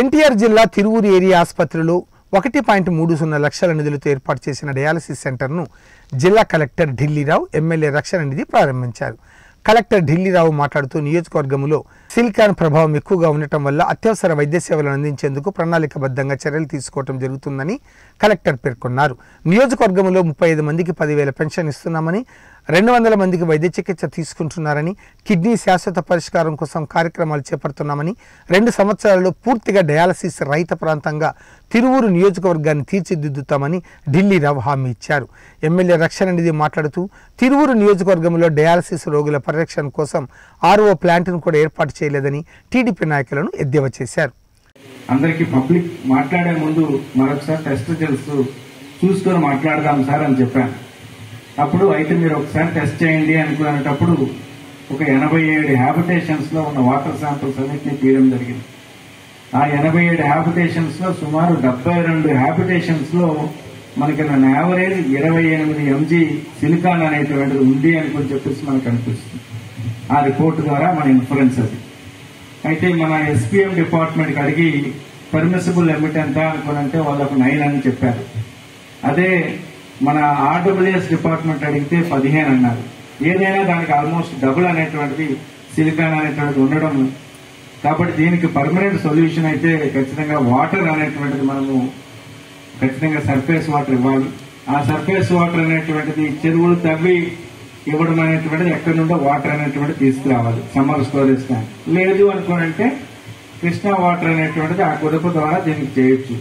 ఎన్టీఆర్ జిల్లా తిరువూరు ఏరియా ఆసుపత్రిలో ఒకటి పాయింట్ మూడు సున్నా లక్షల నిధులతో ఏర్పాటు చేసిన డయాలసిస్ సెంటర్ను జిల్లా కలెక్టర్ ఢిల్లీరావు ఎమ్మెల్యే రక్షణ నిధి ప్రారంభించారు. కలెక్టర్ ఢిల్లీరావు మాట్లాడుతూ నియోజకవర్గంలో సిలికాన్ ప్రభావం ఎక్కువగా ఉండటం వల్ల అత్యవసర వైద్య సేవలను అందించేందుకు ప్రణాళికబద్ధంగా చర్యలు తీసుకోవడం జరుగుతుందని కలెక్టర్ పేర్కొన్నారు. నియోజకవర్గంలో ముప్పై ఐదు మందికి పదివేల పెన్షన్ ఇస్తున్నామని రెండు వందల మందికి వైద్య చికిత్స తీసుకుంటున్నారని కిడ్నీ శాశ్వత పరిష్కారం కోసం కార్యక్రమాలు చేపడుతున్నామని రెండు సంవత్సరాల్లో పూర్తిగా డయాలసిస్ రహిత ప్రాంతంగా తిరువూరు నియోజకవర్గాన్ని తీర్చిదిద్దుతామని ఢిల్లీ రావు హామీ ఇచ్చారు. ఎమ్మెల్యే రక్షణ నిధి మాట్లాడుతూ తిరువూరు నియోజకవర్గంలో డయాలసిస్ రోగుల పరిరక్షణ కోసం ఆర్ఓ ప్లాంట్ను కూడా ఏర్పాటు చేయలేదని టీడీపీ నాయకులను ఎద్దేవా చేశారు. అందరికీ పబ్లిక్ మాట్లాడే ముందు మరొకసారి టెస్ట్ తెలుసు చూసుకొని మాట్లాడదాం సార్ అని చెప్పాను. అప్పుడు అయితే మీరు ఒకసారి టెస్ట్ చేయండి అనుకునేటప్పుడు ఒక ఎనభై ఏడు హ్యాబిటేషన్స్లో ఉన్న వాటర్ శాంపిల్స్ అన్నింటినీ తీయడం జరిగింది. ఆ ఎనభై ఏడు హ్యాబిటేషన్స్లో సుమారు డెబ్బై రెండు హ్యాబిటేషన్స్లో మనకి నన్ను యావరేజ్ ఇరవై ఎనిమిది ఎంజీ సిలికాన్ అనేటువంటిది ఉంది అని చెప్పేసి మనకు అనిపిస్తుంది. ఆ రిపోర్ట్ ద్వారా మన ఇన్ఫరెన్స్ అది. అయితే మన ఎస్పీఎం డిపార్ట్మెంట్కి అడిగి పర్మిసిబుల్ లిమిట్ ఎంత? అనుకునంటే వాళ్ళకు నైన్ అని చెప్పారు. అదే మన ఆర్డబ్ల్యూఎస్ డిపార్ట్మెంట్ అడిగితే పదిహేను అన్నారు. ఏదైనా దానికి ఆల్మోస్ట్ డబుల్ అనేటువంటిది సిలికాన్ అనేటువంటిది ఉండడం. కాబట్టి దీనికి పర్మనెంట్ సొల్యూషన్ అయితే ఖచ్చితంగా వాటర్ అనేటువంటిది మనము ఖచ్చితంగా సర్ఫేస్ వాటర్ ఇవ్వాలి. ఆ సర్ఫేస్ వాటర్ అనేటువంటిది చెరువులు తవ్వి ఇవ్వడం అనేటువంటిది ఎక్కడి నుండో వాటర్ అనేటువంటిది తీసుకురావాలి. సమ్మర్ స్టోరేజ్ ట్యాంక్ లేదు అనుకోనంటే కృష్ణా వాటర్ అనేటువంటిది ఆ కుదుపు ద్వారా దీనికి చేయొచ్చు.